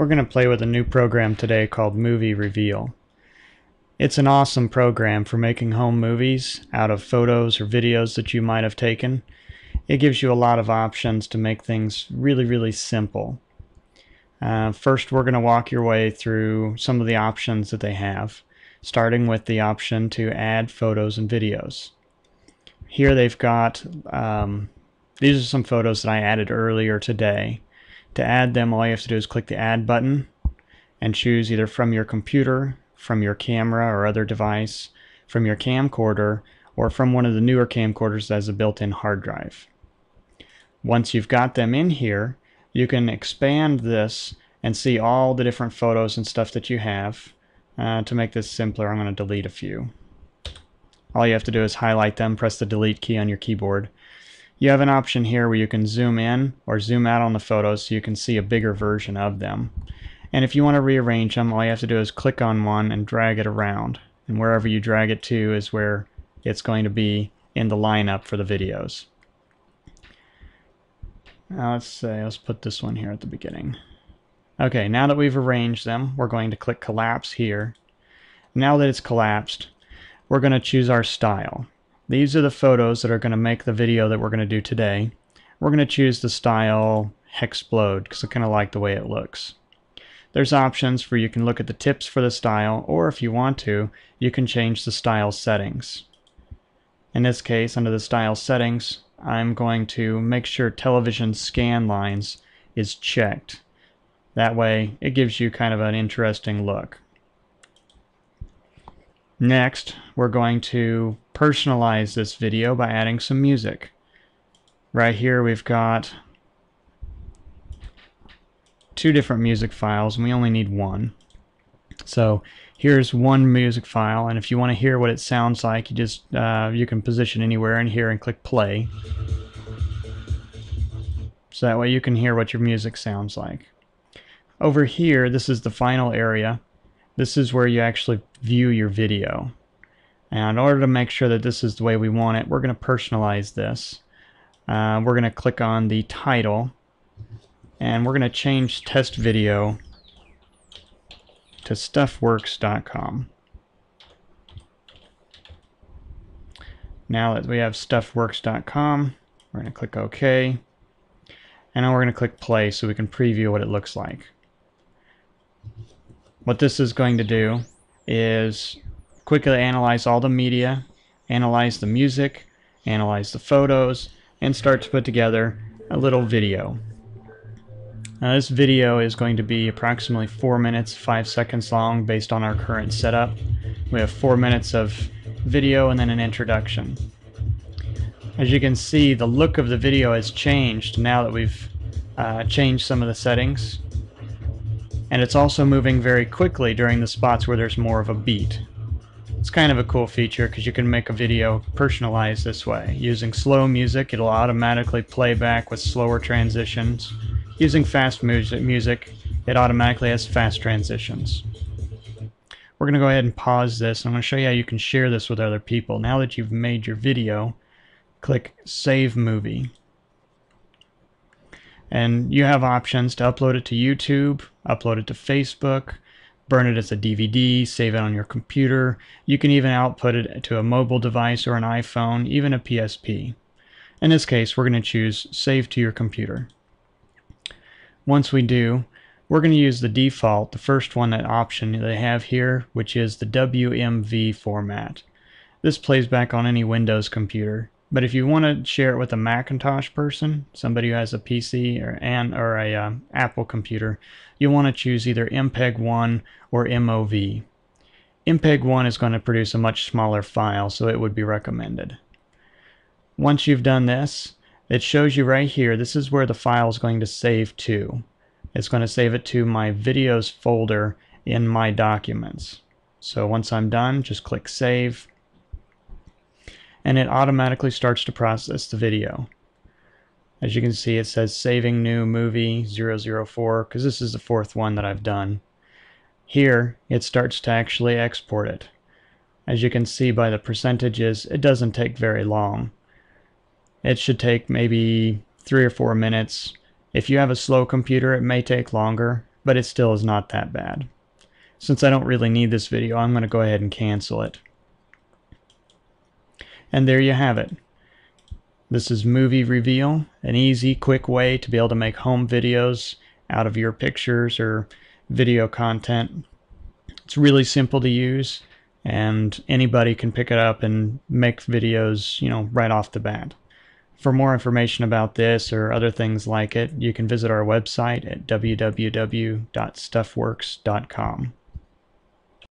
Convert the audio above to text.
We're going to play with a new program today called muvee Reveal. It's an awesome program for making home movies out of photos or videos that you might have taken. It gives you a lot of options to make things really, really simple. Uh, first, we're going to walk your way through some of the options that they have, starting with the option to add photos and videos. Here they've got, um, these are some photos that I added earlier today. To add them, all you have to do is click the Add button and choose either from your computer, from your camera or other device, from your camcorder, or from one of the newer camcorders that has a built-in hard drive. Once you've got them in here, you can expand this and see all the different photos and stuff that you have. Uh, to make this simpler, I'm going to delete a few. All you have to do is highlight them, press the delete key on your keyboard, you have an option here where you can zoom in or zoom out on the photos so you can see a bigger version of them. And if you want to rearrange them, all you have to do is click on one and drag it around. And wherever you drag it to is where it's going to be in the lineup for the videos. Now let's say, let's put this one here at the beginning. Okay, now that we've arranged them, we're going to click collapse here. Now that it's collapsed, we're going to choose our style. These are the photos that are going to make the video that we're going to do today. We're going to choose the style Hexplode because I kind of like the way it looks. There's options for you can look at the tips for the style or if you want to, you can change the style settings. In this case, under the style settings, I'm going to make sure television scan lines is checked. That way, it gives you kind of an interesting look. Next, we're going to personalize this video by adding some music. Right here we've got two different music files and we only need one. So here's one music file and if you want to hear what it sounds like you just uh, you can position anywhere in here and click play. So that way you can hear what your music sounds like. Over here this is the final area. This is where you actually view your video. And in order to make sure that this is the way we want it, we're going to personalize this. Uh, we're going to click on the title and we're going to change test video to stuffworks.com. Now that we have stuffworks.com, we're going to click OK. And now we're going to click play so we can preview what it looks like. What this is going to do is quickly analyze all the media, analyze the music, analyze the photos, and start to put together a little video. Now this video is going to be approximately 4 minutes 5 seconds long based on our current setup. We have 4 minutes of video and then an introduction. As you can see the look of the video has changed now that we've uh, changed some of the settings and it's also moving very quickly during the spots where there's more of a beat. It's kind of a cool feature because you can make a video personalized this way. Using slow music, it'll automatically play back with slower transitions. Using fast music, music it automatically has fast transitions. We're going to go ahead and pause this. I'm going to show you how you can share this with other people. Now that you've made your video, click Save Movie. And you have options to upload it to YouTube, upload it to Facebook, burn it as a DVD, save it on your computer. You can even output it to a mobile device or an iPhone, even a PSP. In this case, we're going to choose Save to your computer. Once we do, we're going to use the default, the first one, that option they have here, which is the WMV format. This plays back on any Windows computer. But if you want to share it with a Macintosh person, somebody who has a PC or an or a uh, Apple computer, you'll want to choose either MPEG-1 or MOV. MPEG-1 is going to produce a much smaller file, so it would be recommended. Once you've done this, it shows you right here, this is where the file is going to save to. It's going to save it to my videos folder in my documents. So once I'm done, just click save and it automatically starts to process the video. As you can see it says saving new movie 004 because this is the fourth one that I've done. Here it starts to actually export it. As you can see by the percentages it doesn't take very long. It should take maybe three or four minutes. If you have a slow computer it may take longer but it still is not that bad. Since I don't really need this video, I'm going to go ahead and cancel it. And there you have it. This is muvee Reveal, an easy, quick way to be able to make home videos out of your pictures or video content. It's really simple to use and anybody can pick it up and make videos, you know, right off the bat. For more information about this or other things like it, you can visit our website at www.stuffworks.com.